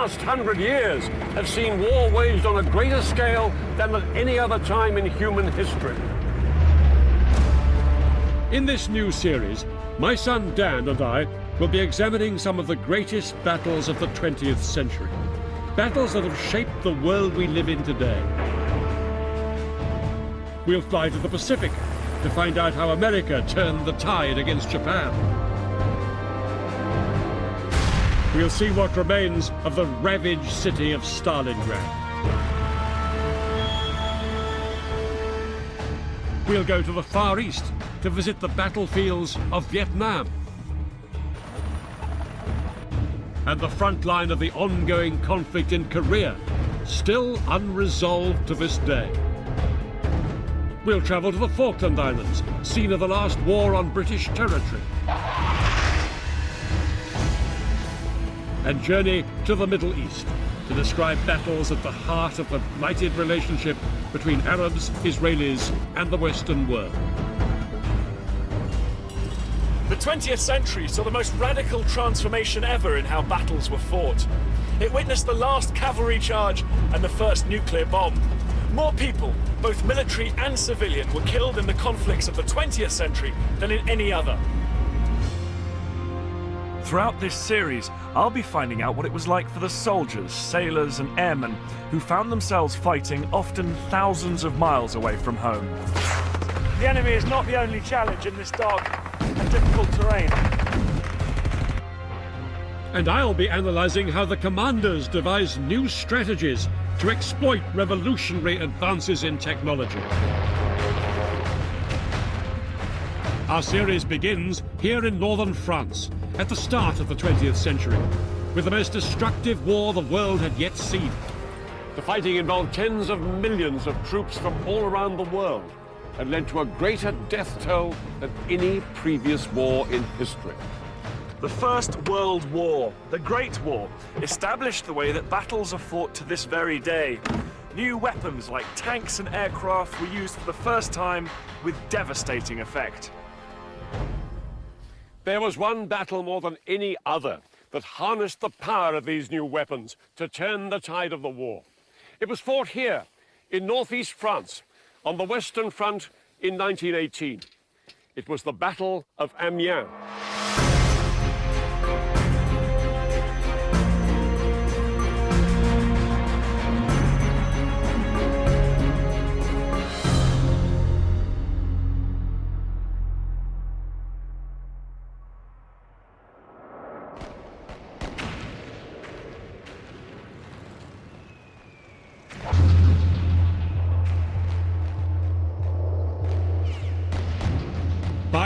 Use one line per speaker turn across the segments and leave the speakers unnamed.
last hundred years have seen war waged on a greater scale than at any other time in human history.
In this new series, my son Dan and I will be examining some of the greatest battles of the 20th century. Battles that have shaped the world we live in today. We'll fly to the Pacific to find out how America turned the tide against Japan. We'll see what remains of the ravaged city of Stalingrad. We'll go to the Far East to visit the battlefields of Vietnam and the front line of the ongoing conflict in Korea, still unresolved to this day. We'll travel to the Falkland Islands, scene of the last war on British territory. And journey to the Middle East to describe battles at the heart of the blighted relationship between Arabs, Israelis, and the Western world.
The 20th century saw the most radical transformation ever in how battles were fought. It witnessed the last cavalry charge and the first nuclear bomb. More people, both military and civilian, were killed in the conflicts of the 20th century than in any other. Throughout this series, I'll be finding out what it was like for the soldiers, sailors, and airmen who found themselves fighting often thousands of miles away from home. The enemy is not the only challenge in this dark and difficult terrain.
And I'll be analysing how the commanders devise new strategies to exploit revolutionary advances in technology. Our series begins here in northern France, at the start of the 20th century, with the most destructive war the world had yet seen.
The fighting involved tens of millions of troops from all around the world and led to a greater death toll than any previous war in history.
The First World War, the Great War, established the way that battles are fought to this very day. New weapons like tanks and aircraft were used for the first time with devastating effect.
There was one battle more than any other that harnessed the power of these new weapons to turn the tide of the war. It was fought here, in northeast France, on the Western Front in 1918. It was the Battle of Amiens.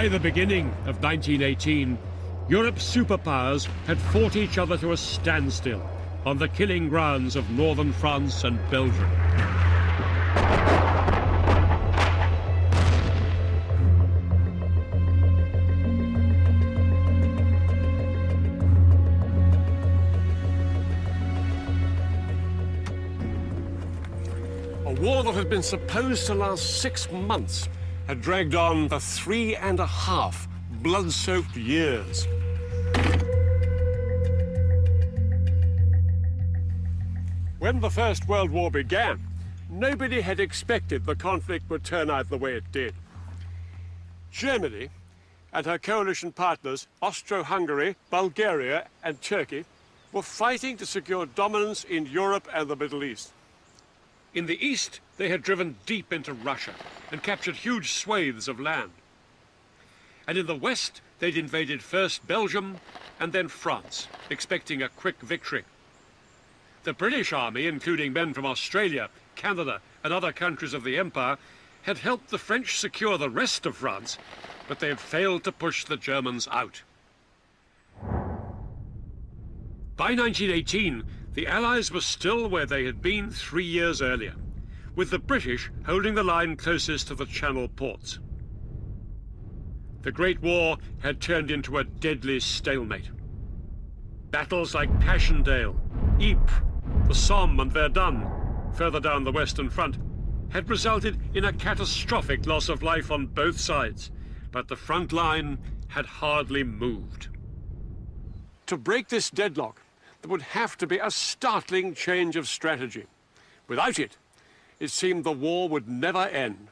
By the beginning of 1918, Europe's superpowers had fought each other to a standstill on the killing grounds of northern France and Belgium.
A war that had been supposed to last six months had dragged on for three and a half blood-soaked years. When the First World War began, nobody had expected the conflict would turn out the way it did. Germany and her coalition partners, Austro-Hungary, Bulgaria and Turkey, were fighting to secure dominance in Europe and the Middle East. In the east, they had driven deep into Russia and captured huge swathes of land. And in the west, they'd invaded first Belgium and then France, expecting a quick victory. The British Army, including men from Australia, Canada, and other countries of the Empire, had helped the French secure the rest of France, but they had failed to push the Germans out. By 1918, the Allies were still where they had been three years earlier, with the British holding the line closest to the Channel ports. The Great War had turned into a deadly stalemate. Battles like Passchendaele, Ypres, the Somme and Verdun, further down the Western Front, had resulted in a catastrophic loss of life on both sides, but the front line had hardly moved. To break this deadlock,
there would have to be a startling change of strategy. Without it, it seemed the war would never end.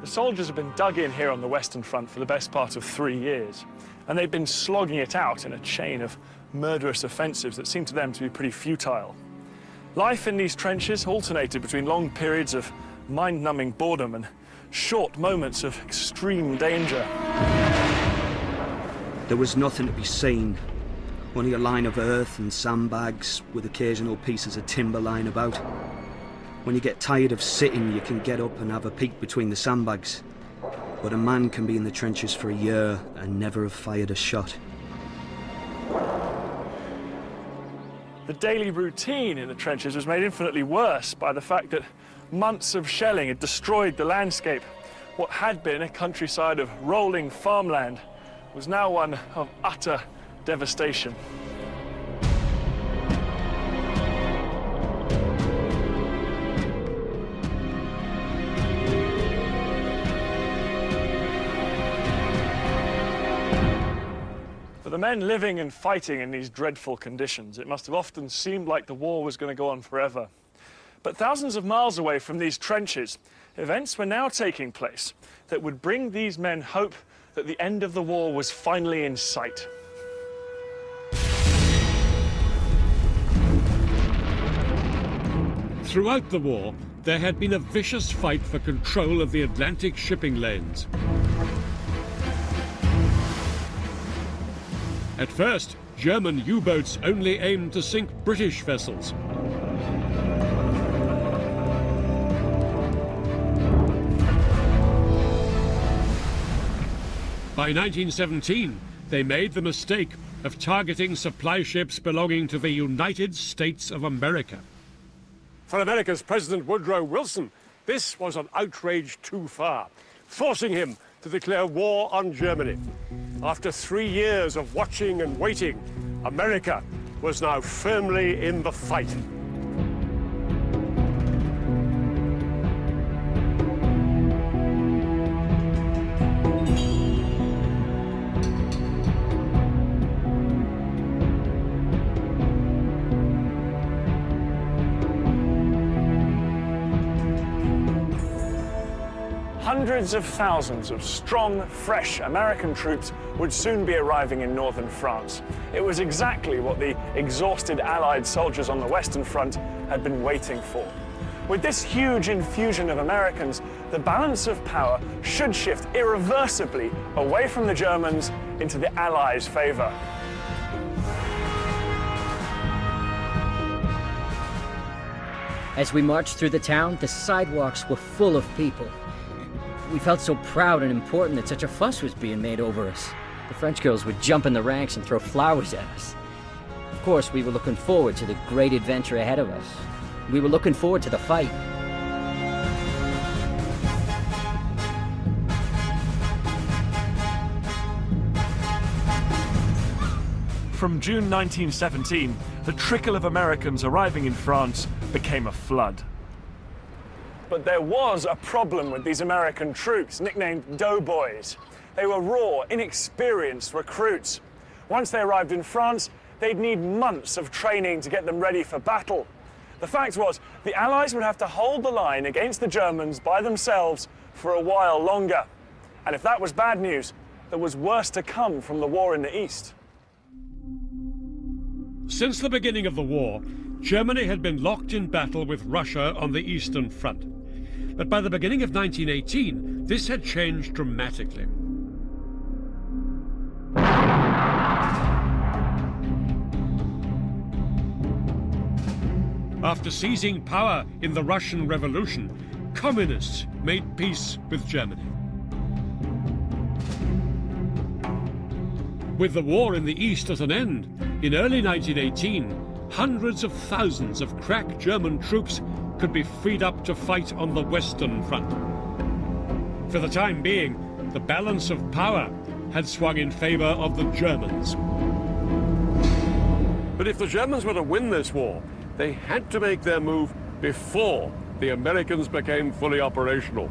The soldiers have been dug in here on the Western Front for the best part of three years, and they've been slogging it out in a chain of murderous offensives that seem to them to be pretty futile. Life in these trenches alternated between long periods of mind-numbing boredom and short moments of extreme danger.
There was nothing to be seen. Only a line of earth and sandbags with occasional pieces of timber lying about. When you get tired of sitting, you can get up and have a peek between the sandbags. But a man can be in the trenches for a year and never have fired a shot.
The daily routine in the trenches was made infinitely worse by the fact that months of shelling had destroyed the landscape. What had been a countryside of rolling farmland was now one of utter devastation. For the men living and fighting in these dreadful conditions, it must have often seemed like the war was going to go on forever. But thousands of miles away from these trenches, events were now taking place that would bring these men hope that the end of the war was finally in sight.
Throughout the war, there had been a vicious fight for control of the Atlantic shipping lanes. At first, German U-boats only aimed to sink British vessels. By 1917, they made the mistake of targeting supply ships belonging to the United States of America.
For America's President Woodrow Wilson, this was an outrage too far, forcing him to declare war on Germany. After three years of watching and waiting, America was now firmly in the fight.
Of thousands of strong, fresh American troops would soon be arriving in northern France. It was exactly what the exhausted Allied soldiers on the Western Front had been waiting for. With this huge infusion of Americans, the balance of power should shift irreversibly away from the Germans into the Allies' favor.
As we marched through the town, the sidewalks were full of people. We felt so proud and important that such a fuss was being made over us. The French girls would jump in the ranks and throw flowers at us. Of course, we were looking forward to the great adventure ahead of us. We were looking forward to the fight.
From June 1917, the trickle of Americans arriving in France became a flood. But there was a problem with these American troops, nicknamed doughboys. They were raw, inexperienced recruits. Once they arrived in France, they'd need months of training to get them ready for battle. The fact was, the Allies would have to hold the line against the Germans by themselves for a while longer. And if that was bad news, there was worse to come from the war in the East.
Since the beginning of the war, Germany had been locked in battle with Russia on the Eastern Front. But by the beginning of 1918, this had changed dramatically. After seizing power in the Russian Revolution, communists made peace with Germany. With the war in the East at an end, in early 1918, hundreds of thousands of crack German troops could be freed up to fight on the Western Front. For the time being, the balance of power had swung in favor of the Germans.
But if the Germans were to win this war, they had to make their move before the Americans became fully operational.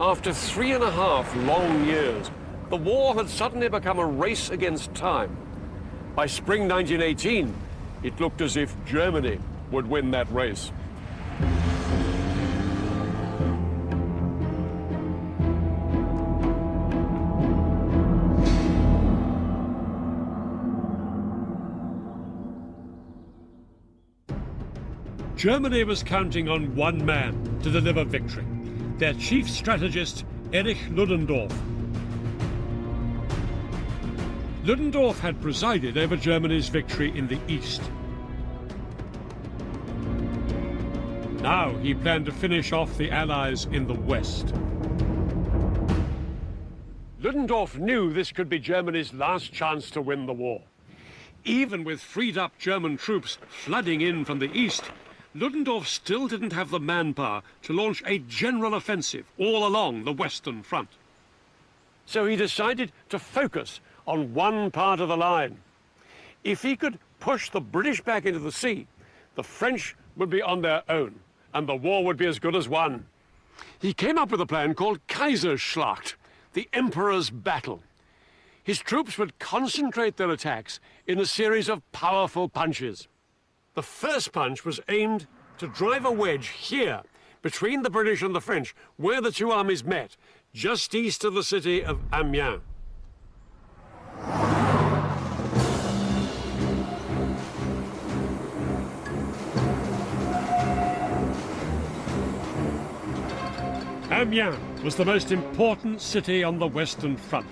After three and a half long years, the war had suddenly become a race against time. By spring 1918, it looked as if Germany would win that race.
Germany was counting on one man to deliver victory, their chief strategist, Erich Ludendorff. Ludendorff had presided over Germany's victory in the east. Now he planned to finish off the Allies in the west. Ludendorff knew this could be Germany's last chance to win the war. Even with freed up German troops flooding in from the east, Ludendorff still didn't have the manpower to launch a general offensive all along the Western Front. So he decided to focus on one part of the line. If he could push the British back into the sea, the French would be on their own, and the war would be as good as won. He came up with a plan called Kaiserschlacht, the Emperor's Battle. His troops would concentrate their attacks in a series of powerful punches. The first punch was aimed to drive a wedge here between the British and the French, where the two armies met, just east of the city of Amiens. Amiens was the most important city on the Western Front,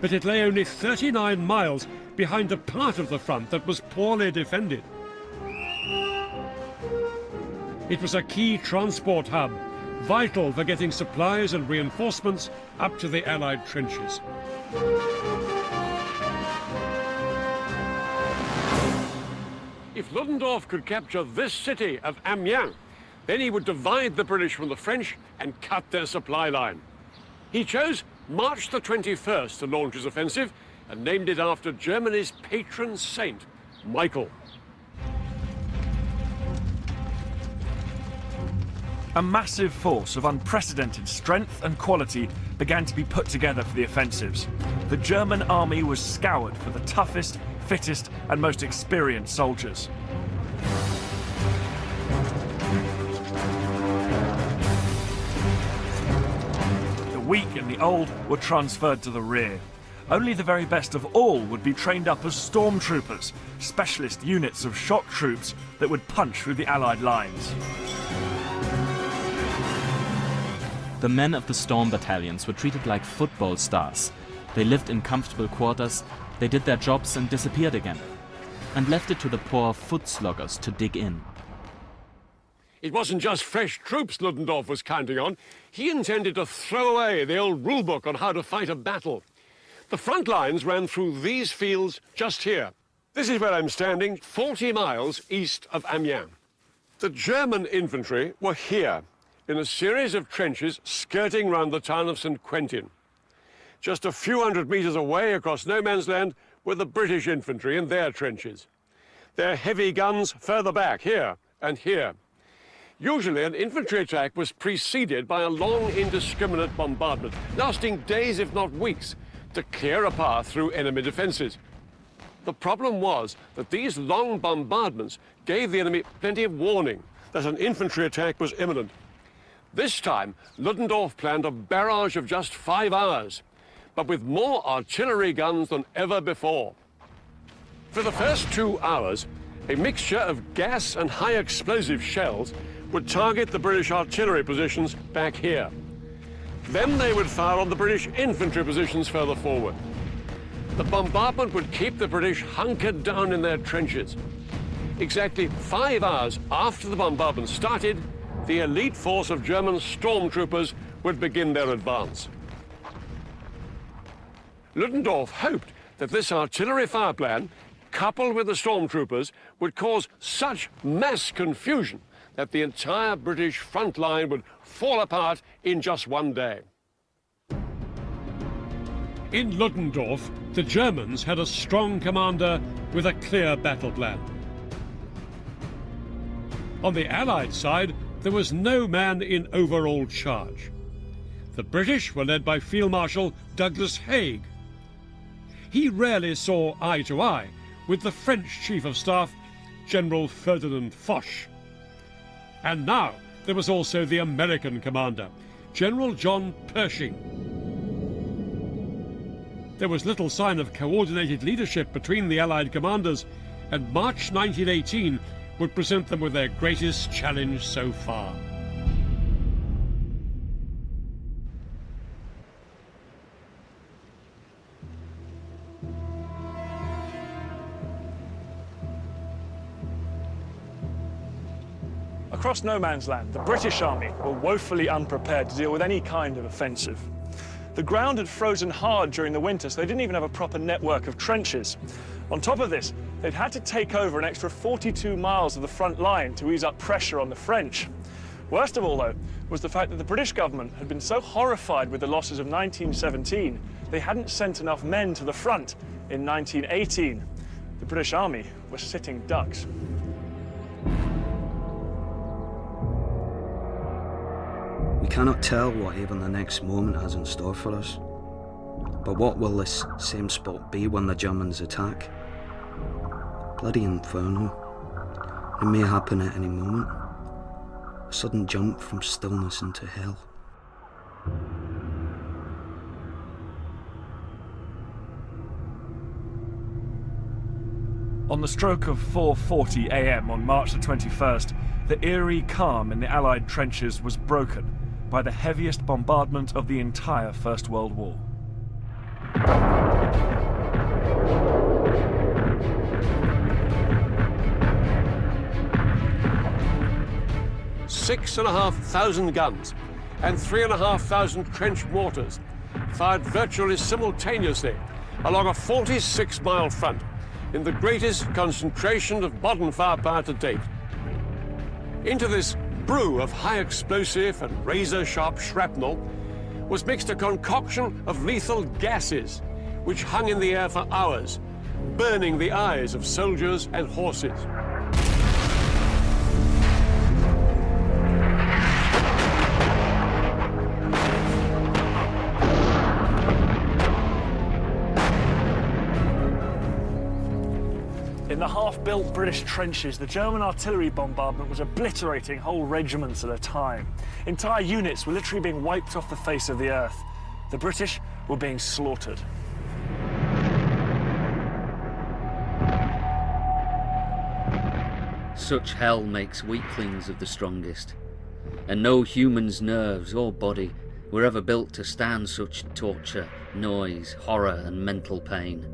but it lay only 39 miles behind a part of the front that was poorly defended. It was a key transport hub, vital for getting supplies and reinforcements up to the Allied trenches. If Ludendorff could capture this city of Amiens, then he would divide the British from the French and cut their supply line. He chose March the 21st to launch his offensive and named it after Germany's patron saint, Michael.
A massive force of unprecedented strength and quality began to be put together for the offensives. The German army was scoured for the toughest, fittest, and most experienced soldiers. The weak and the old were transferred to the rear. Only the very best of all would be trained up as stormtroopers, specialist units of shock troops that would punch through the Allied lines.
The men of the storm battalions were treated like football stars. They lived in comfortable quarters, they did their jobs and disappeared again, and left it to the poor foot sloggers to dig in.
It wasn't just fresh troops Ludendorff was counting on. He intended to throw away the old rulebook on how to fight a battle. The front lines ran through these fields just here. This is where I'm standing, 40 miles east of Amiens. The German infantry were here, in a series of trenches skirting round the town of St. Quentin. Just a few hundred metres away across no man's land were the British infantry in their trenches. Their heavy guns further back, here and here. Usually an infantry attack was preceded by a long indiscriminate bombardment, lasting days if not weeks, to clear a path through enemy defences. The problem was that these long bombardments gave the enemy plenty of warning that an infantry attack was imminent. This time, Ludendorff planned a barrage of just five hours, but with more artillery guns than ever before. For the first two hours, a mixture of gas and high explosive shells would target the British artillery positions back here. Then they would fire on the British infantry positions further forward. The bombardment would keep the British hunkered down in their trenches. Exactly five hours after the bombardment started, the elite force of German stormtroopers would begin their advance. Ludendorff hoped that this artillery fire plan, coupled with the stormtroopers, would cause such mass confusion that the entire British front line would fall apart in just one day.
In Ludendorff, the Germans had a strong commander with a clear battle plan. On the Allied side, there was no man in overall charge. The British were led by Field Marshal Douglas Haig. He rarely saw eye to eye with the French Chief of Staff, General Ferdinand Foch. And now there was also the American commander, General John Pershing. There was little sign of coordinated leadership between the Allied commanders, and March 1918 would present them with their greatest challenge so far.
Across no man's land, the British Army were woefully unprepared to deal with any kind of offensive. The ground had frozen hard during the winter, so they didn't even have a proper network of trenches. On top of this, they'd had to take over an extra 42 miles of the front line to ease up pressure on the French. Worst of all, though, was the fact that the British government had been so horrified with the losses of 1917, they hadn't sent enough men to the front in 1918. The British Army was sitting ducks.
We cannot tell what even the next moment has in store for us. But what will this same spot be when the Germans attack? Bloody inferno. It may happen at any moment. A sudden jump from stillness into hell.
On the stroke of 4:40 a.m. on March the 21st, the eerie calm in the Allied trenches was broken by the heaviest bombardment of the entire First World War.
Six and a half thousand guns and three and a half thousand trench mortars fired virtually simultaneously along a 46 mile front in the greatest concentration of modern firepower to date. Into this brew of high explosive and razor sharp shrapnel was mixed a concoction of lethal gases which hung in the air for hours, burning the eyes of soldiers and horses.
Half-built British trenches, the German artillery bombardment was obliterating whole regiments at a time. Entire units were literally being wiped off the face of the earth. The British were being slaughtered.
Such hell makes weaklings of the strongest, and no human's nerves or body were ever built to stand such torture, noise, horror, and mental pain.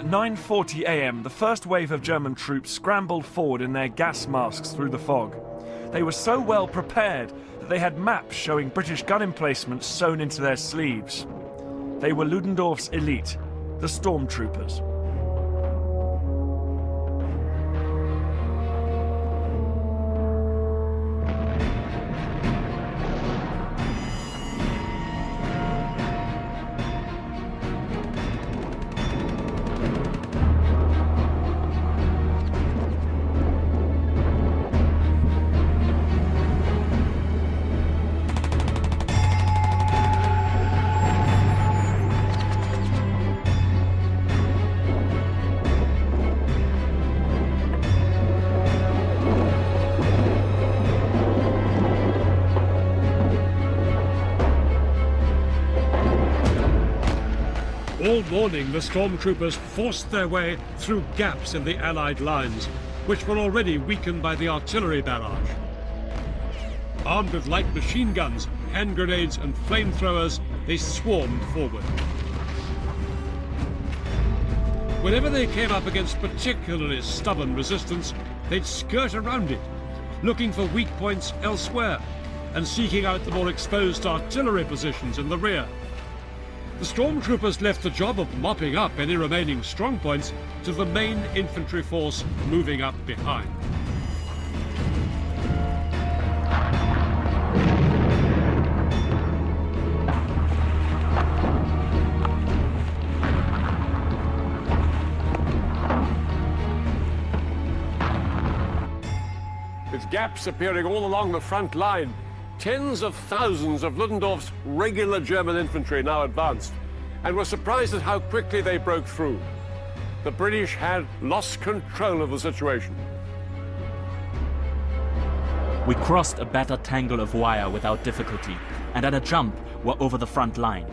At 9.40 a.m., the first wave of German troops scrambled forward in their gas masks through the fog. They were so well prepared that they had maps showing British gun emplacements sewn into their sleeves. They were Ludendorff's elite, the stormtroopers.
The stormtroopers forced their way through gaps in the Allied lines, which were already weakened by the artillery barrage. Armed with light machine guns, hand grenades, and flamethrowers, they swarmed forward. Whenever they came up against particularly stubborn resistance, they'd skirt around it, looking for weak points elsewhere and seeking out the more exposed artillery positions in the rear. The stormtroopers left the job of mopping up any remaining strongpoints to the main infantry force moving up behind. With gaps appearing all along the front line, tens of thousands of Ludendorff's regular German infantry now advanced, and were surprised at how quickly they broke through. The British had lost control of the situation.
We crossed a battered tangle of wire without difficulty, and at a jump were over the front line.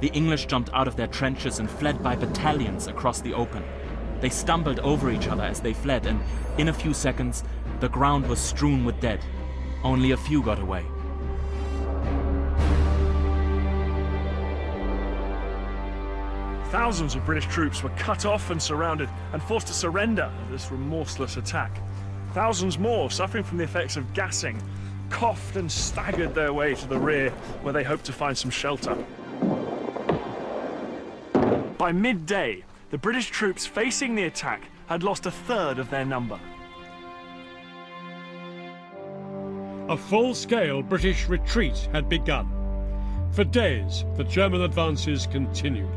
The English jumped out of their trenches and fled by battalions across the open. They stumbled over each other as they fled, and in a few seconds, the ground was strewn with dead. Only a few got away.
Thousands of British troops were cut off and surrounded and forced to surrender at this remorseless attack. Thousands more, suffering from the effects of gassing, coughed and staggered their way to the rear where they hoped to find some shelter. By midday, the British troops facing the attack had lost a third of their number.
A full-scale British retreat had begun. For days, the German advances continued.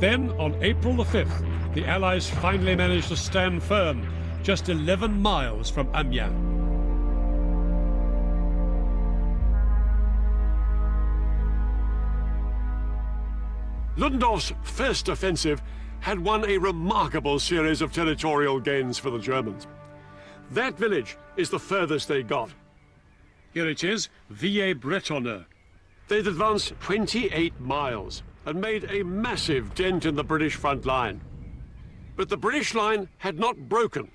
Then, on April the 5th, the Allies finally managed to stand firm just 11 miles from Amiens.
Ludendorff's first offensive had won a remarkable series of territorial gains for the Germans. That village is the furthest they got.
Here it is, Villers-Bretonneux.
They'd advanced 28 miles and made a massive dent in the British front line. But the British line had not broken.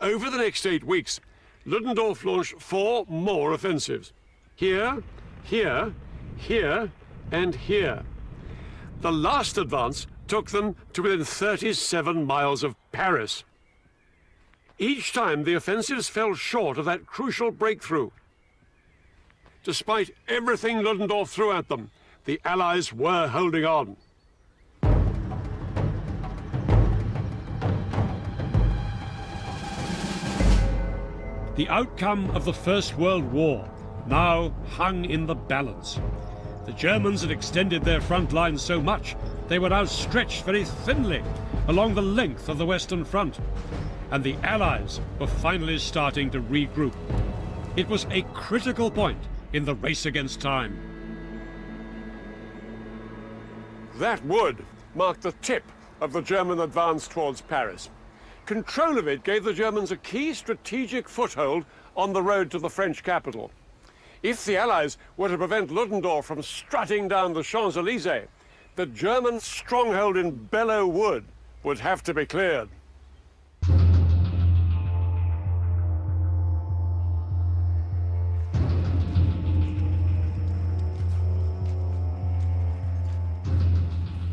Over the next eight weeks, Ludendorff launched four more offensives. Here, here, here, and here. The last advance took them to within 37 miles of Paris. Each time the offensives fell short of that crucial breakthrough. Despite everything Ludendorff threw at them, the Allies were holding on.
The outcome of the First World War now hung in the balance. The Germans had extended their front lines so much they were now stretched very thinly along the length of the Western Front, and the Allies were finally starting to regroup. It was a critical point in the race against time.
That would mark the tip of the German advance towards Paris. Control of it gave the Germans a key strategic foothold on the road to the French capital. If the Allies were to prevent Ludendorff from strutting down the Champs-Élysées, the German stronghold in Belleau Wood would have to be cleared.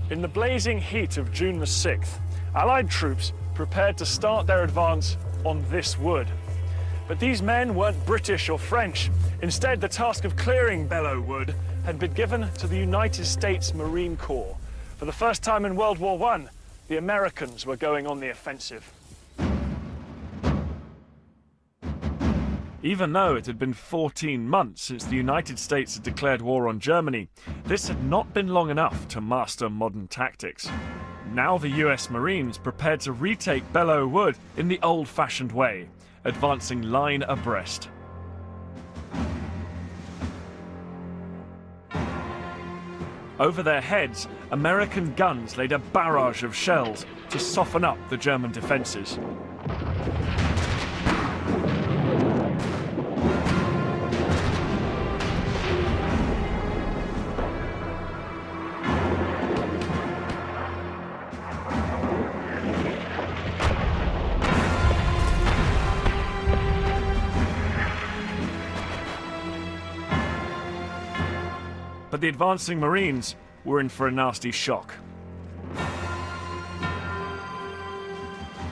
In the blazing heat of June the 6th, Allied troops prepared to start their advance on this wood. But these men weren't British or French. Instead, the task of clearing Belleau Wood had been given to the United States Marine Corps. For the first time in World War I, the Americans were going on the offensive. Even though it had been 14 months since the United States had declared war on Germany, this had not been long enough to master modern tactics. Now the US Marines prepared to retake Belleau Wood in the old-fashioned way, advancing line abreast. Over their heads, American guns laid a barrage of shells to soften up the German defences. The advancing Marines were in for a nasty shock.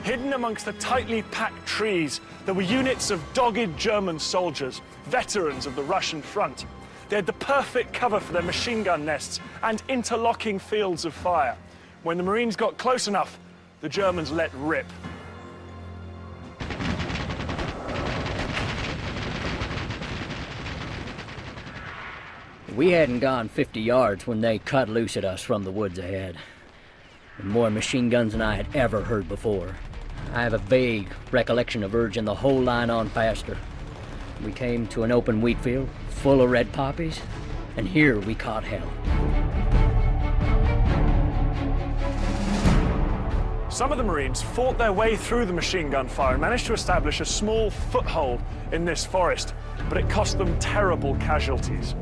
Hidden amongst the tightly packed trees, there were units of dogged German soldiers, veterans of the Russian front. They had the perfect cover for their machine gun nests and interlocking fields of fire. When the Marines got close enough, the Germans let rip.
We hadn't gone 50 yards when they cut loose at us from the woods ahead. More machine guns than I had ever heard before. I have a vague recollection of urging the whole line on faster. We came to an open wheat field full of red poppies, and here we caught hell.
Some of the Marines fought their way through the machine gun fire and managed to establish a small foothold in this forest, but it cost them terrible casualties.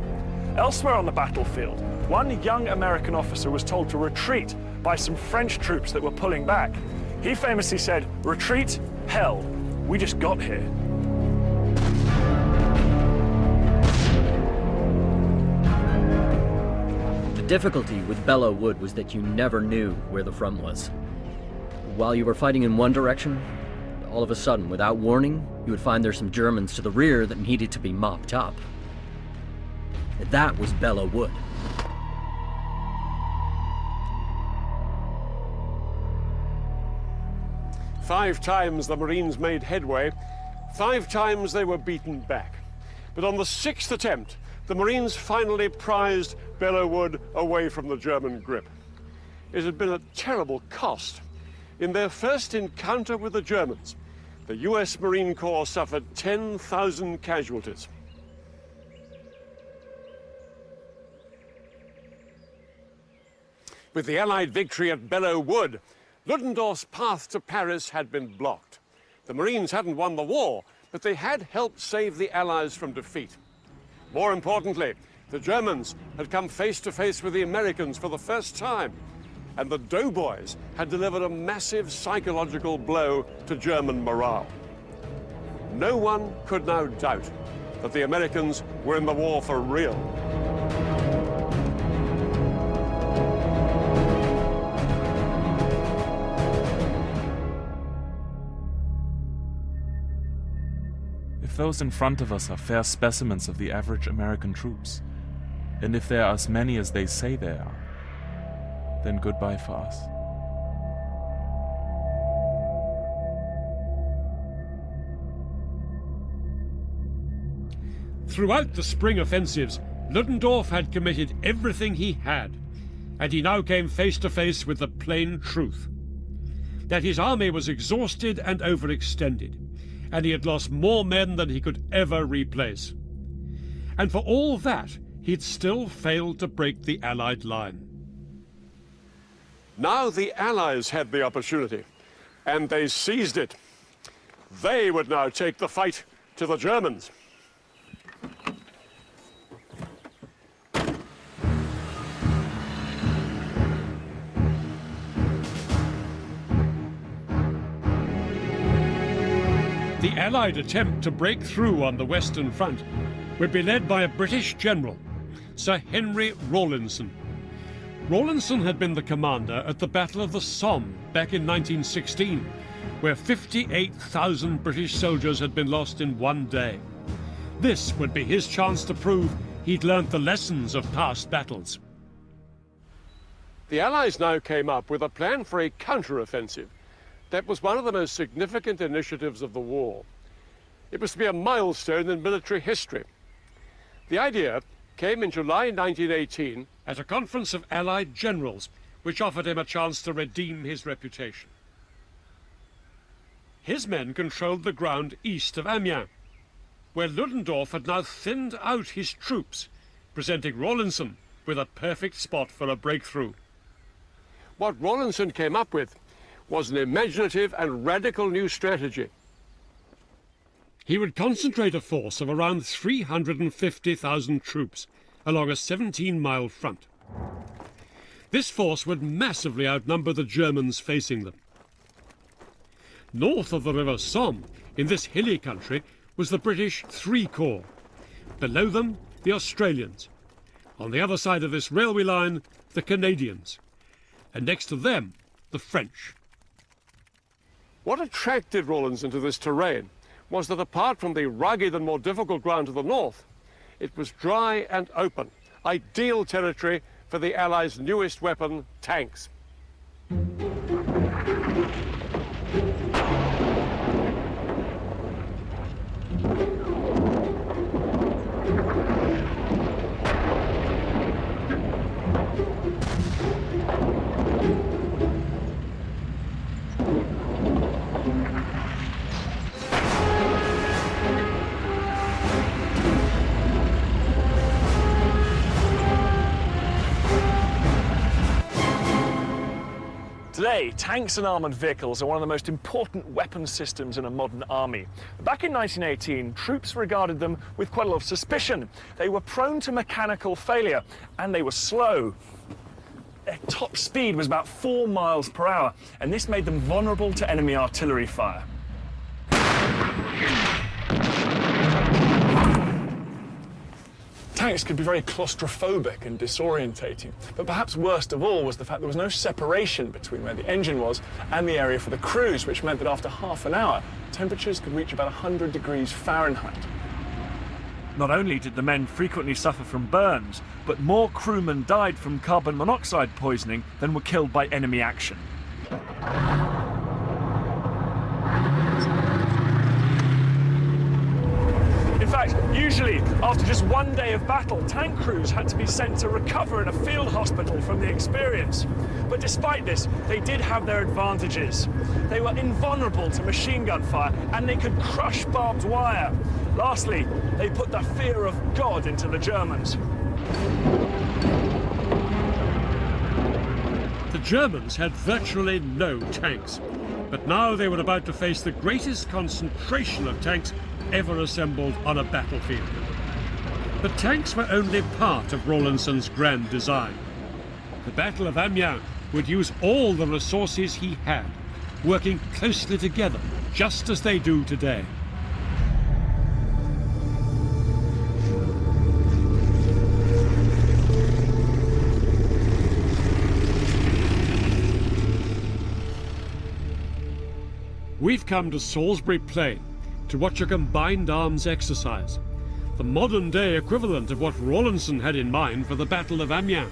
Elsewhere on the battlefield, one young American officer was told to retreat by some French troops that were pulling back. He famously said, Retreat? Hell, we just got here.
The difficulty with Belleau Wood was that you never knew where the front was. While you were fighting in one direction, all of a sudden, without warning, you would find there's some Germans to the rear that needed to be mopped up. That was Belleau Wood.
Five times the Marines made headway, five times they were beaten back. But on the sixth attempt, the Marines finally prized Belleau Wood away from the German grip. It had been a terrible cost. In their first encounter with the Germans, the US Marine Corps suffered 10,000 casualties. With the Allied victory at Belleau Wood, Ludendorff's path to Paris had been blocked. The Marines hadn't won the war, but they had helped save the Allies from defeat. More importantly, the Germans had come face to face with the Americans for the first time, and the doughboys had delivered a massive psychological blow to German morale. No one could now doubt that the Americans were in the war for real.
Those in front of us are fair specimens of the average American troops, and if there are as many as they say there are, then goodbye for us.
Throughout the spring offensives, Ludendorff had committed everything he had, and he now came face to face with the plain truth that his army was exhausted and overextended, and he had lost more men than he could ever replace. And for all that, he'd still failed to break the Allied line.
Now the Allies had the opportunity, and they seized it. They would now take the fight to the Germans.
Allied attempt to break through on the Western Front would be led by a British general, Sir Henry Rawlinson. Rawlinson had been the commander at the Battle of the Somme back in 1916, where 58,000 British soldiers had been lost in one day. This would be his chance to prove he'd learnt the lessons of past battles.
The Allies now came up with a plan for a counter-offensive that was one of the most significant initiatives of the war. It was to be a milestone in military history. The idea came in July 1918
at a conference of Allied generals, which offered him a chance to redeem his reputation. His men controlled the ground east of Amiens, where Ludendorff had now thinned out his troops, presenting Rawlinson with a perfect spot for a breakthrough.
What Rawlinson came up with was an imaginative and radical new strategy.
He would concentrate a force of around 350,000 troops along a 17 mile front. This force would massively outnumber the Germans facing them. North of the River Somme, in this hilly country, was the British Three Corps. Below them, the Australians. On the other side of this railway line, the Canadians. And next to them, the French.
What attracted Rawlinson to this terrain was that apart from the rugged and more difficult ground to the north, it was dry and open, ideal territory for the Allies' newest weapon, tanks.
Today, tanks and armoured vehicles are one of the most important weapon systems in a modern army. Back in 1918, troops regarded them with quite a lot of suspicion. They were prone to mechanical failure and they were slow. Their top speed was about four miles per hour, and this made them vulnerable to enemy artillery fire. Tanks could be very claustrophobic and disorientating, but perhaps worst of all was the fact there was no separation between where the engine was and the area for the crews, which meant that after half an hour, temperatures could reach about 100 degrees Fahrenheit. Not only did the men frequently suffer from burns, but more crewmen died from carbon monoxide poisoning than were killed by enemy action. In fact, usually after just one day of battle, tank crews had to be sent to recover in a field hospital from the experience. But despite this, they did have their advantages. They were invulnerable to machine gun fire and they could crush barbed wire. Lastly, they put the fear of God into the Germans.
The Germans had virtually no tanks, but now they were about to face the greatest concentration of tanks ever assembled on a battlefield. The tanks were only part of Rawlinson's grand design. The Battle of Amiens would use all the resources he had, working closely together, just as they do today. We've come to Salisbury Plain to watch a combined arms exercise, the modern day equivalent of what Rawlinson had in mind for the Battle of Amiens.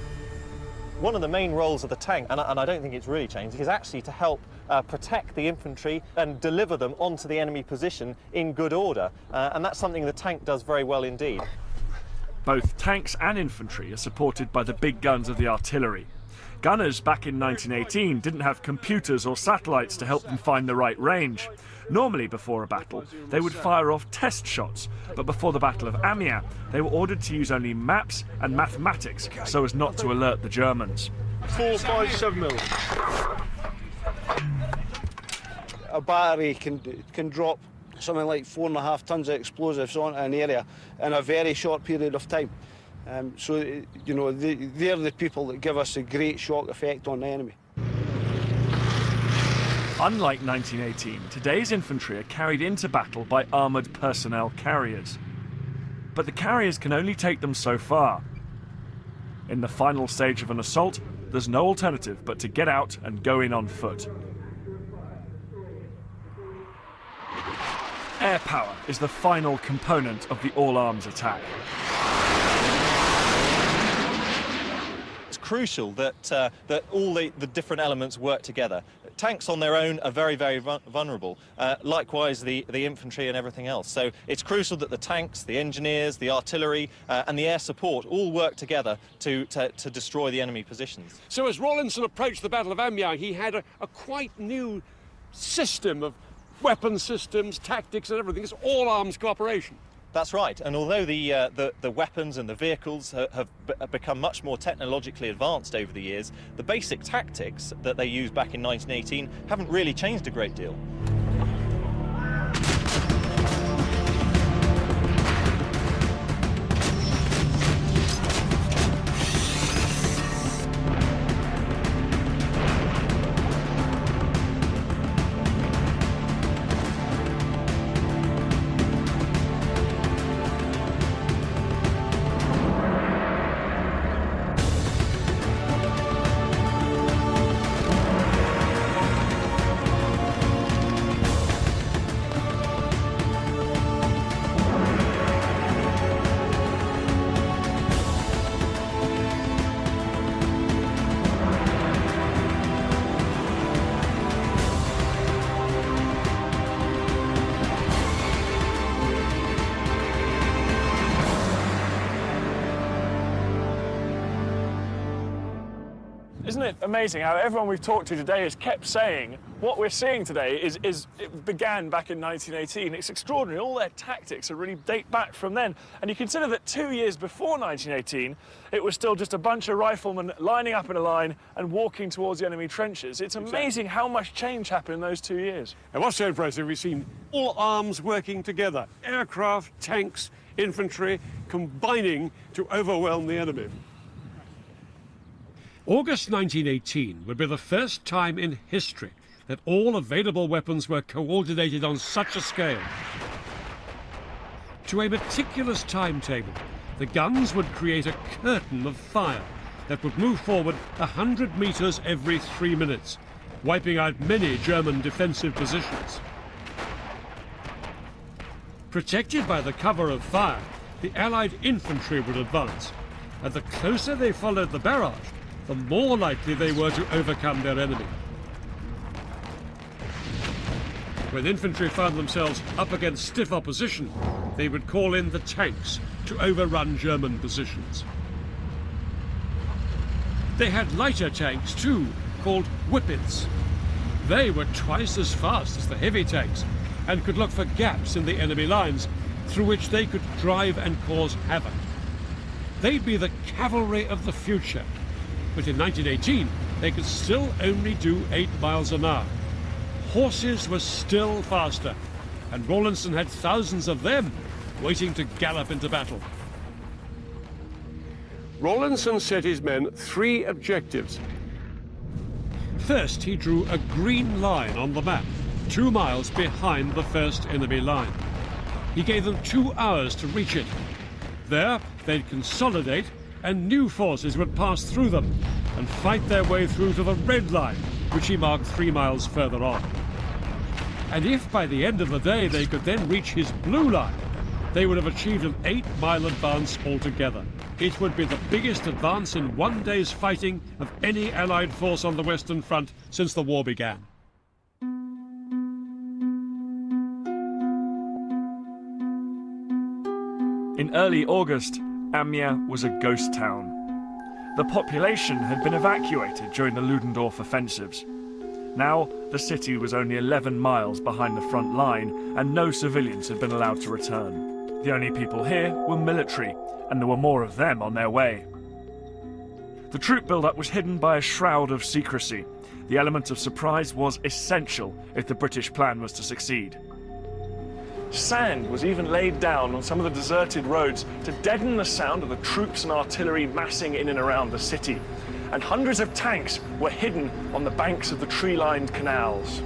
One of the main roles of the tank, and I, and I don't think it's really changed, is actually to help uh, protect the infantry and deliver them onto the enemy position in good order. Uh, and that's something the tank does very well indeed.
Both tanks and infantry are supported by the big guns of the artillery. Gunners back in 1918 didn't have computers or satellites to help them find the right range. Normally, before a battle, they would fire off test shots, but before the Battle of Amiens, they were ordered to use only maps and mathematics so as not to alert the Germans.
Four, five, seven mil.
a battery can can drop something like four and a half tons of explosives onto an area in a very short period of time. Um, so, you know, they, they're the people that give us a great shock effect on the enemy.
Unlike 1918, today's infantry are carried into battle by armoured personnel carriers. But the carriers can only take them so far. In the final stage of an assault, there's no alternative but to get out and go in on foot. Air power is the final component of the all-arms attack.
It's crucial that, uh, that all the, the different elements work together. Tanks on their own are very, very vul- vulnerable. Uh, likewise, the, the infantry and everything else. So it's crucial that the tanks, the engineers, the artillery, uh, and the air support all work together to, to, to destroy the enemy positions.
So as Rawlinson approached the Battle of Amiens, he had a, a quite new system of weapon systems, tactics, and everything. It's all arms cooperation.
That's right. And although the, uh, the, the weapons and the vehicles ha- have become much more technologically advanced over the years, the basic tactics that they used back in 1918 haven't really changed a great deal.
Isn't it amazing how everyone we've talked to today has kept saying what we're seeing today is, is it began back in 1918. It's extraordinary. All their tactics are really date back from then. And you consider that two years before 1918, it was still just a bunch of riflemen lining up in a line and walking towards the enemy trenches. It's amazing how much change happened in those two years.
And what's so impressive, we've seen all arms working together. Aircraft, tanks, infantry, combining to overwhelm the enemy.
August 1918 would be the first time in history that all available weapons were coordinated on such a scale. To a meticulous timetable, the guns would create a curtain of fire that would move forward 100 metres every three minutes, wiping out many German defensive positions. Protected by the cover of fire, the Allied infantry would advance, and the closer they followed the barrage, the more likely they were to overcome their enemy. When infantry found themselves up against stiff opposition, they would call in the tanks to overrun German positions. They had lighter tanks too, called Whippets. They were twice as fast as the heavy tanks and could look for gaps in the enemy lines through which they could drive and cause havoc. They'd be the cavalry of the future, but in 1918 they could still only do 8 miles an hour. Horses were still faster, and Rawlinson had thousands of them waiting to gallop into battle.
Rawlinson set his men three objectives.
First, he drew a green line on the map, two miles behind the first enemy line. He gave them two hours to reach it. There, they'd consolidate, and new forces would pass through them and fight their way through to the red line, which he marked three miles further on. And if by the end of the day they could then reach his blue line, they would have achieved an eight-mile advance altogether. It would be the biggest advance in one day's fighting of any Allied force on the Western Front since the war began.
In early August, Amiens was a ghost town. The population had been evacuated during the Ludendorff offensives. Now, the city was only 11 miles behind the front line, and no civilians had been allowed to return. The only people here were military, and there were more of them on their way. The troop build-up was hidden by a shroud of secrecy. The element of surprise was essential if the British plan was to succeed. Sand was even laid down on some of the deserted roads to deaden the sound of the troops and artillery massing in and around the city. And hundreds of tanks were hidden on the banks of the tree-lined canals.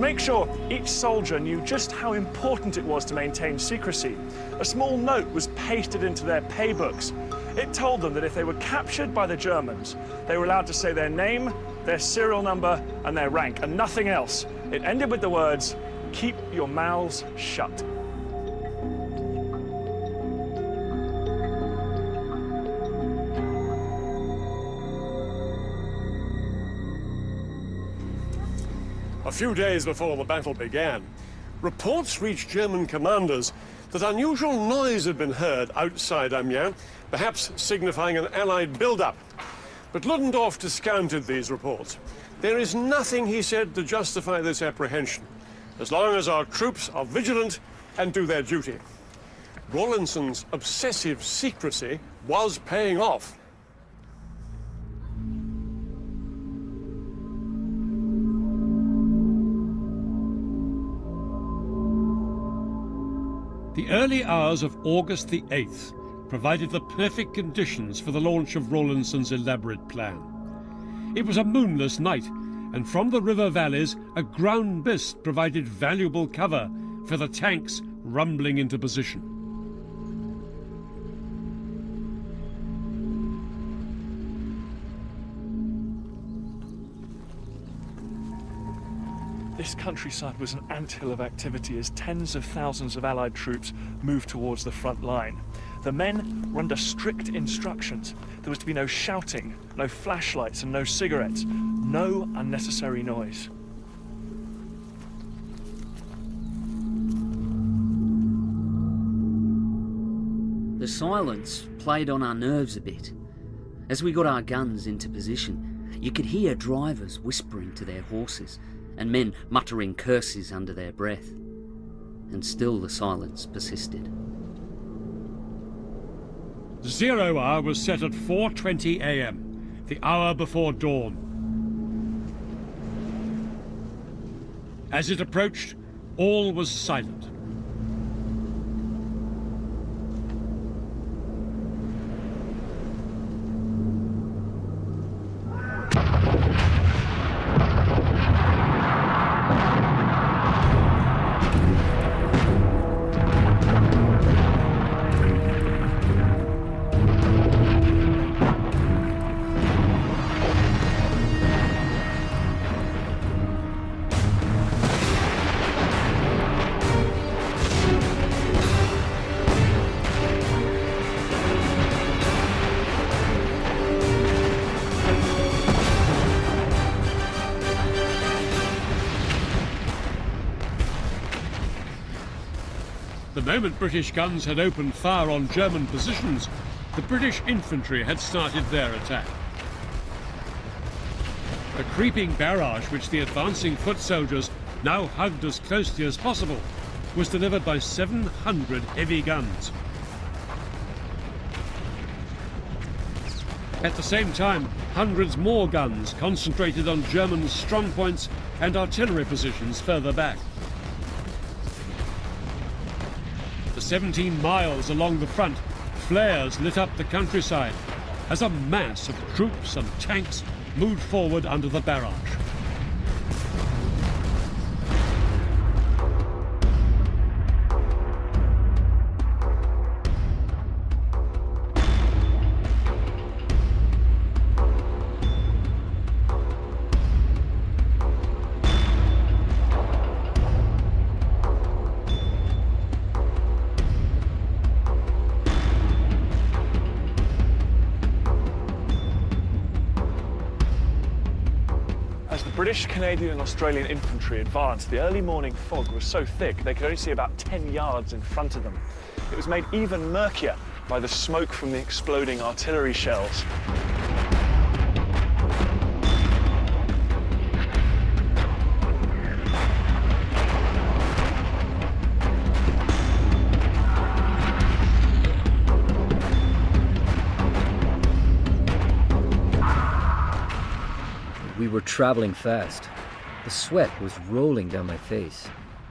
To make sure each soldier knew just how important it was to maintain secrecy, a small note was pasted into their pay books. It told them that if they were captured by the Germans, they were allowed to say their name, their serial number, and their rank, and nothing else. It ended with the words, keep your mouths shut.
A few days before the battle began, reports reached German commanders that unusual noise had been heard outside Amiens, perhaps signifying an Allied build-up. But Ludendorff discounted these reports. There is nothing, he said, to justify this apprehension, as long as our troops are vigilant and do their duty. Rawlinson's obsessive secrecy was paying off.
The early hours of August the 8th provided the perfect conditions for the launch of Rawlinson's elaborate plan. It was a moonless night, and from the river valleys, a ground mist provided valuable cover for the tanks rumbling into position.
This countryside was an anthill of activity as tens of thousands of Allied troops moved towards the front line. The men were under strict instructions. There was to be no shouting, no flashlights, and no cigarettes. No unnecessary noise.
The silence played on our nerves a bit. As we got our guns into position, you could hear drivers whispering to their horses and men muttering curses under their breath. And still the silence persisted.
Zero hour was set at 4.20 a.m., the hour before dawn. As it approached, all was silent. Moment British guns had opened fire on German positions, the British infantry had started their attack. A creeping barrage which the advancing foot soldiers now hugged as closely as possible was delivered by 700 heavy guns. At the same time, hundreds more guns concentrated on German strongpoints and artillery positions further back. 17 miles along the front, flares lit up the countryside as a mass of troops and tanks moved forward under the barrage.
British, Canadian, and Australian infantry advanced, the early morning fog was so thick they could only see about 10 yards in front of them. It was made even murkier by the smoke from the exploding artillery shells.
Traveling fast. The sweat was rolling down my face.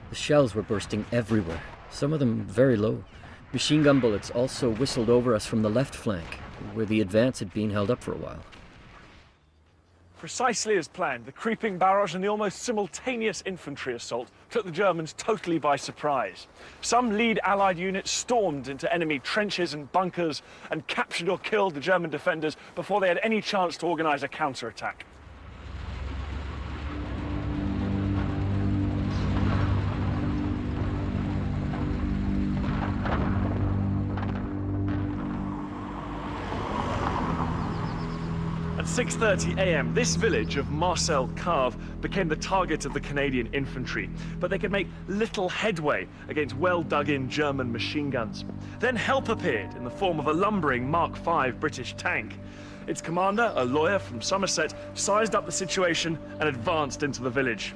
The shells were bursting everywhere, some of them very low. Machine gun bullets also whistled over us from the left flank, where the advance had been held up for a while.
Precisely as planned, the creeping barrage and the almost simultaneous infantry assault took the Germans totally by surprise. Some lead Allied units stormed into enemy trenches and bunkers and captured or killed the German defenders before they had any chance to organize a counterattack. 6:30 a.m., this village of Marcelcave became the target of the Canadian infantry, but they could make little headway against well-dug-in German machine guns. Then help appeared in the form of a lumbering Mark V British tank. Its commander, a lawyer from Somerset, sized up the situation and advanced into the village.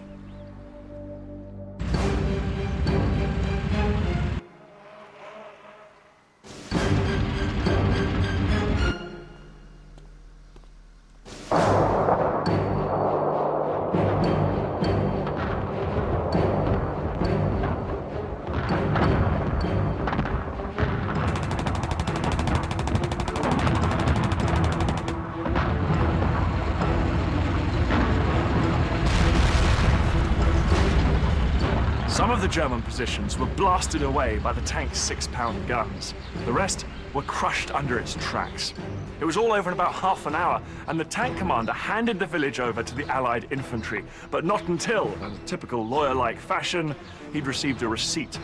German positions were blasted away by the tank's six-pound guns. The rest were crushed under its tracks. It was all over in about half an hour, and the tank commander handed the village over to the Allied infantry, but not until, in typical lawyer-like fashion, he'd received a receipt.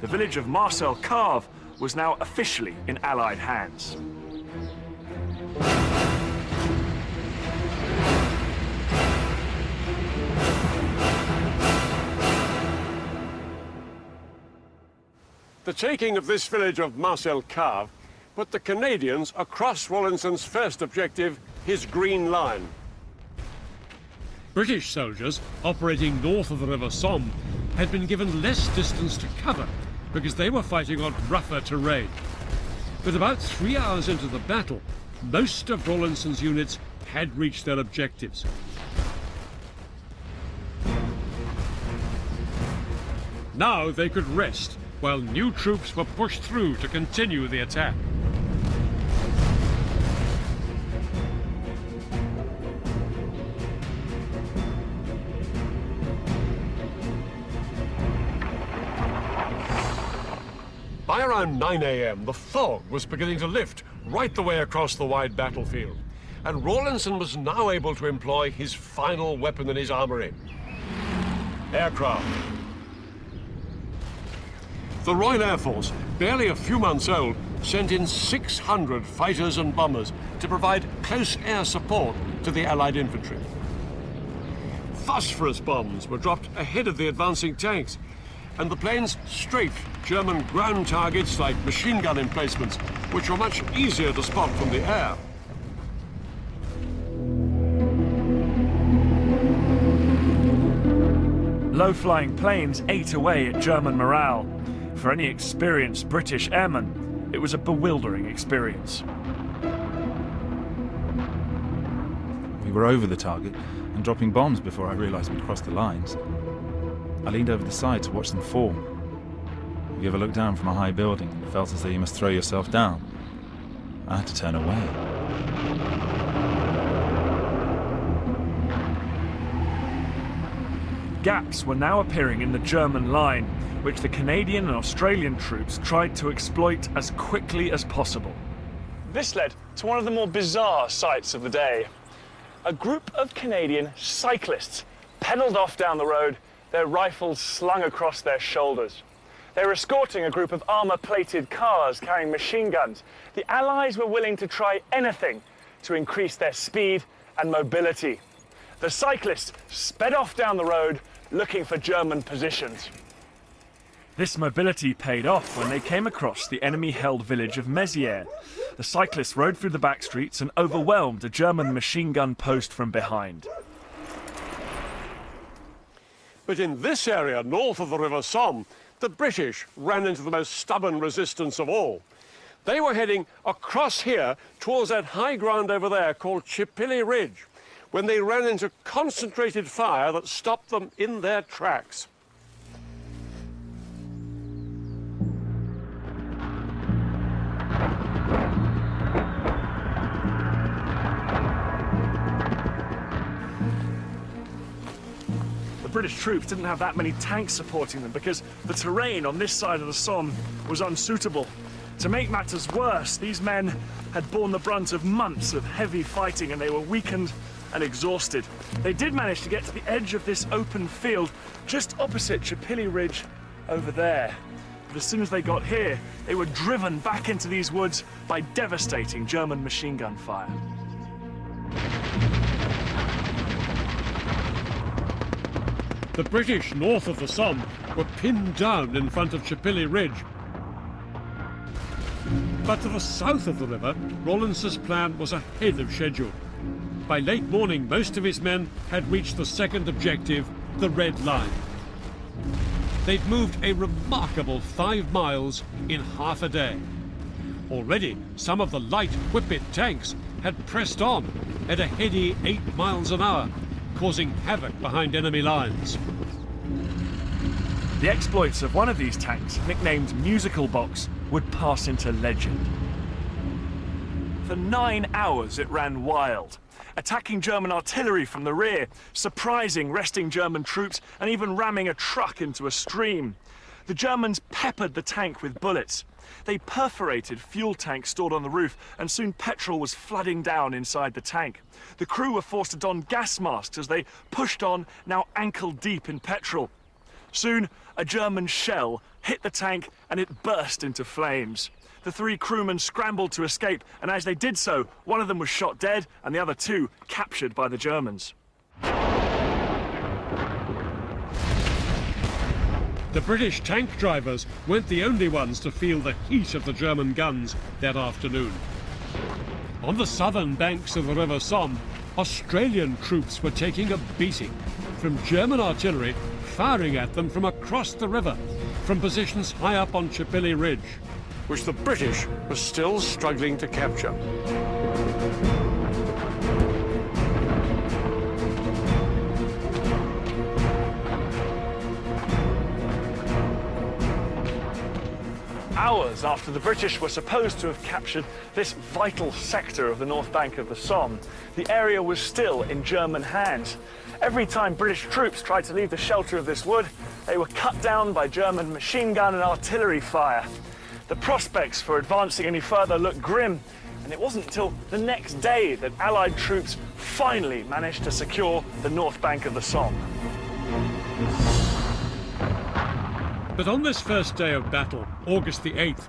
The village of Marcelcave was now officially in Allied hands.
The taking of this village of Marcelcave put the Canadians across Rawlinson's first objective, his Green Line.
British soldiers operating north of the River Somme had been given less distance to cover because they were fighting on rougher terrain. But about three hours into the battle, most of Rawlinson's units had reached their objectives. Now they could rest while new troops were pushed through to continue the attack.
By around 9 a.m., the fog was beginning to lift right the way across the wide battlefield, and Rawlinson was now able to employ his final weapon in his armory aircraft. The Royal Air Force, barely a few months old, sent in 600 fighters and bombers to provide close air support to the Allied infantry. Phosphorus bombs were dropped ahead of the advancing tanks, and the planes strafed German ground targets like machine gun emplacements, which were much easier to spot from the air.
Low-flying planes ate away at German morale. For any experienced British airman, it was a bewildering experience.
We were over the target and dropping bombs before I realised we'd crossed the lines. I leaned over the side to watch them fall. You ever look down from a high building and felt as though you must throw yourself down, I had to turn away.
Gaps were now appearing in the German line, which the Canadian and Australian troops tried to exploit as quickly as possible. This led to one of the more bizarre sights of the day. A group of Canadian cyclists pedaled off down the road, their rifles slung across their shoulders. They were escorting a group of armor-plated cars carrying machine guns. The Allies were willing to try anything to increase their speed and mobility. The cyclists sped off down the road, looking for German positions. This mobility paid off when they came across the enemy-held village of Mézières. The cyclists rode through the back streets and overwhelmed a German machine gun post from behind.
But in this area, north of the River Somme, the British ran into the most stubborn resistance of all. They were heading across here towards that high ground over there called Chipilly Ridge when they ran into concentrated fire that stopped them in their tracks.
The British troops didn't have that many tanks supporting them because the terrain on this side of the Somme was unsuitable. To make matters worse, these men had borne the brunt of months of heavy fighting and they were weakened and exhausted. They did manage to get to the edge of this open field just opposite Chipilly Ridge over there. But as soon as they got here, they were driven back into these woods by devastating German machine gun fire.
The British north of the Somme were pinned down in front of Chipilly Ridge. But to the south of the river, Rawlinson's plan was ahead of schedule. By late morning, most of his men had reached the second objective, the Red Line. They'd moved a remarkable five miles in half a day. Already, some of the light Whippet tanks had pressed on at a heady eight miles an hour, causing havoc behind enemy lines.
The exploits of one of these tanks, nicknamed Musical Box, would pass into legend. For nine hours it ran wild, attacking German artillery from the rear, surprising resting German troops, and even ramming a truck into a stream. The Germans peppered the tank with bullets. They perforated fuel tanks stored on the roof, and soon petrol was flooding down inside the tank. The crew were forced to don gas masks as they pushed on, now ankle deep in petrol. Soon, a German shell hit the tank and it burst into flames. The three crewmen scrambled to escape, and as they did so, one of them was shot dead and the other two captured by the Germans.
The British tank drivers weren't the only ones to feel the heat of the German guns that afternoon. On the southern banks of the River Somme, Australian troops were taking a beating from German artillery firing at them from across the river, from positions high up on Chipilly Ridge.
Which the British were still struggling to capture.
Hours after the British were supposed to have captured this vital sector of the north bank of the Somme, the area was still in German hands. Every time British troops tried to leave the shelter of this wood, they were cut down by German machine gun and artillery fire. The prospects for advancing any further looked grim, and it wasn't until the next day that Allied troops finally managed to secure the north bank of the Somme.
But on this first day of battle, August the 8th,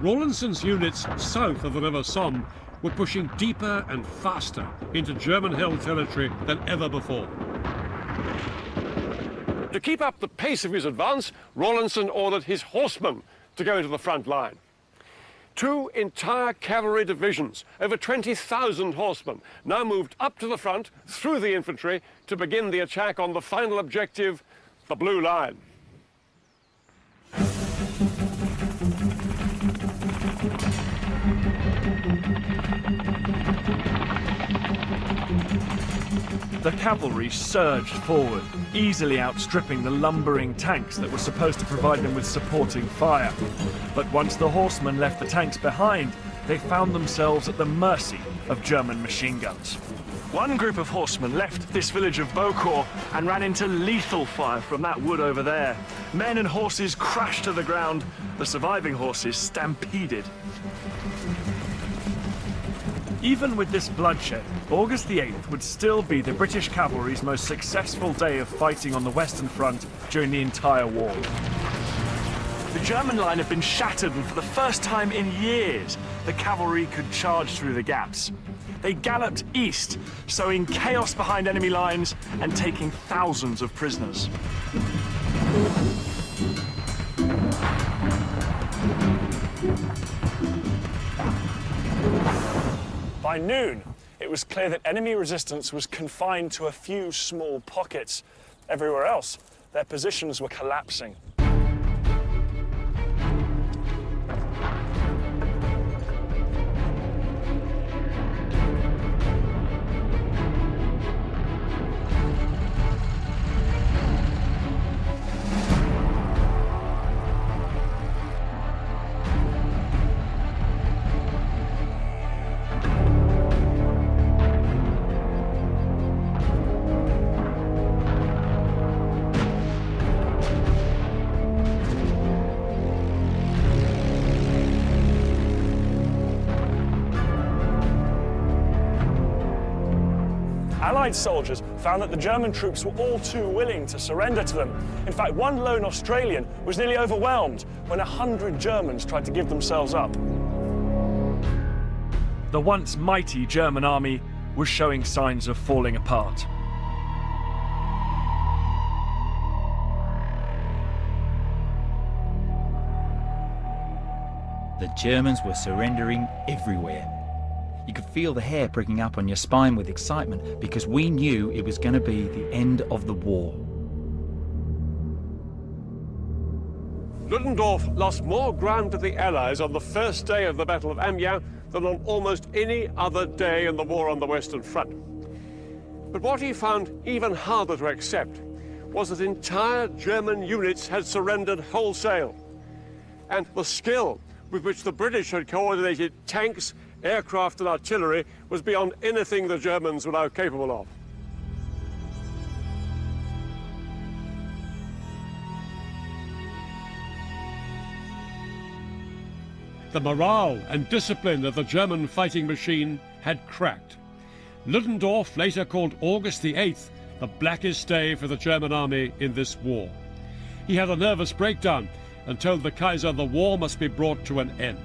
Rawlinson's units south of the River Somme were pushing deeper and faster into German held territory than ever before.
To keep up the pace of his advance, Rawlinson ordered his horsemen to go into the front line. Two entire cavalry divisions, over 20,000 horsemen, now moved up to the front through the infantry to begin the attack on the final objective, the Blue Line.
The cavalry surged forward, easily outstripping the lumbering tanks that were supposed to provide them with supporting fire. But once the horsemen left the tanks behind, they found themselves at the mercy of German machine guns. One group of horsemen left this village of Beaucourt and ran into lethal fire from that wood over there. Men and horses crashed to the ground, the surviving horses stampeded. Even with this bloodshed, August the 8th would still be the British cavalry's most successful day of fighting on the Western Front during the entire war. The German line had been shattered, and for the first time in years, the cavalry could charge through the gaps. They galloped east, sowing chaos behind enemy lines and taking thousands of prisoners. By noon, it was clear that enemy resistance was confined to a few small pockets. Everywhere else, their positions were collapsing. Allied soldiers found that the German troops were all too willing to surrender to them. In fact, one lone Australian was nearly overwhelmed when a hundred Germans tried to give themselves up. The once mighty German army was showing signs of falling apart.
The Germans were surrendering everywhere. You could feel the hair pricking up on your spine with excitement because we knew it was going to be the end of the war.
Ludendorff lost more ground to the Allies on the first day of the Battle of Amiens than on almost any other day in the war on the Western Front. But what he found even harder to accept was that entire German units had surrendered wholesale. And the skill with which the British had coordinated tanks, aircraft, and artillery was beyond anything the Germans were now capable of.
The morale and discipline of the German fighting machine had cracked. Ludendorff later called August the 8th the blackest day for the German army in this war. He had a nervous breakdown and told the Kaiser the war must be brought to an end.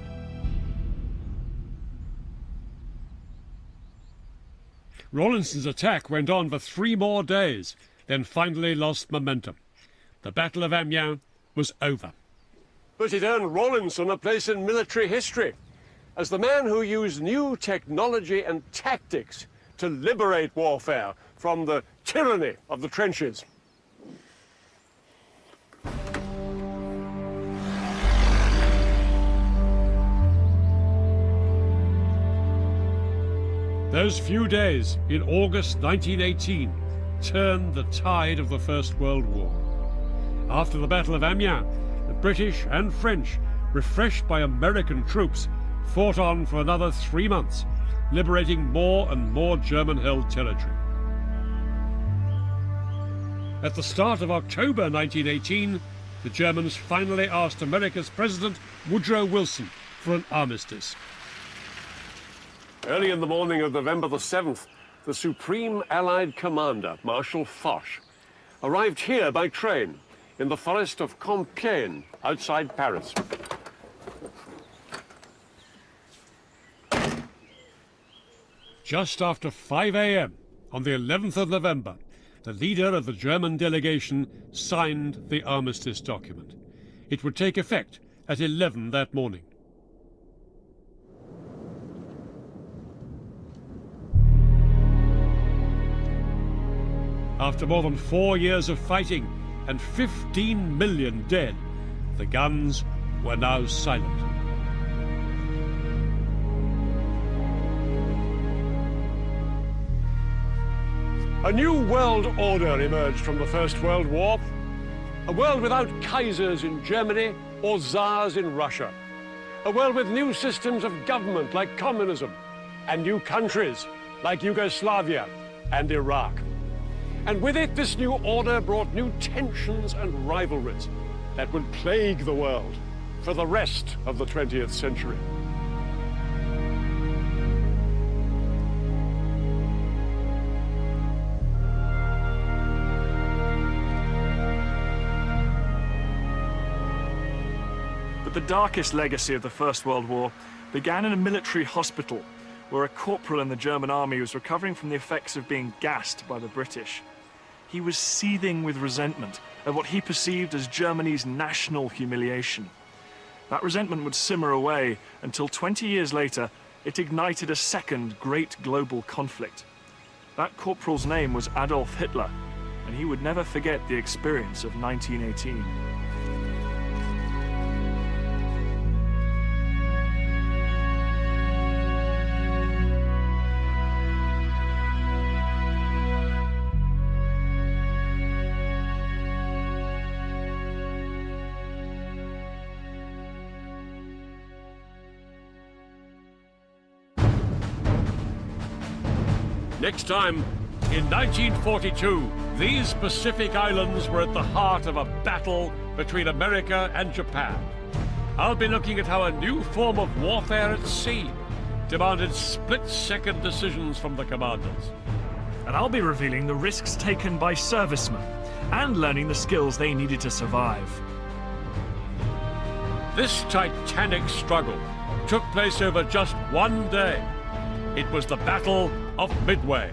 Rawlinson's attack went on for three more days, then finally lost momentum. The Battle of Amiens was over.
But it earned Rawlinson a place in military history as the man who used new technology and tactics to liberate warfare from the tyranny of the trenches.
Those few days in August 1918 turned the tide of the First World War. After the Battle of Amiens, the British and French, refreshed by American troops, fought on for another three months, liberating more and more German-held territory. At the start of October 1918, the Germans finally asked America's President Woodrow Wilson for an armistice.
Early in the morning of November the 7th, the Supreme Allied Commander, Marshal Foch, arrived here by train in the forest of Compiègne, outside Paris.
Just after 5 a.m. on the 11th of November, the leader of the German delegation signed the armistice document. It would take effect at 11 that morning. After more than four years of fighting and 15 million dead, the guns were now silent.
A new world order emerged from the First World War. A world without Kaisers in Germany or Tsars in Russia. A world with new systems of government like communism and new countries like Yugoslavia and Iraq. And with it, this new order brought new tensions and rivalries that would plague the world for the rest of the 20th century.
But the darkest legacy of the First World War began in a military hospital where a corporal in the German army was recovering from the effects of being gassed by the British. He was seething with resentment at what he perceived as Germany's national humiliation. That resentment would simmer away until 20 years later it ignited a second great global conflict. That corporal's name was Adolf Hitler, and he would never forget the experience of 1918.
Next time, in 1942, these Pacific islands were at the heart of a battle between America and Japan. I'll be looking at how a new form of warfare at sea demanded split-second decisions from the commanders.
And I'll be revealing the risks taken by servicemen and learning the skills they needed to survive.
This titanic struggle took place over just one day. It was the Battle of Midway.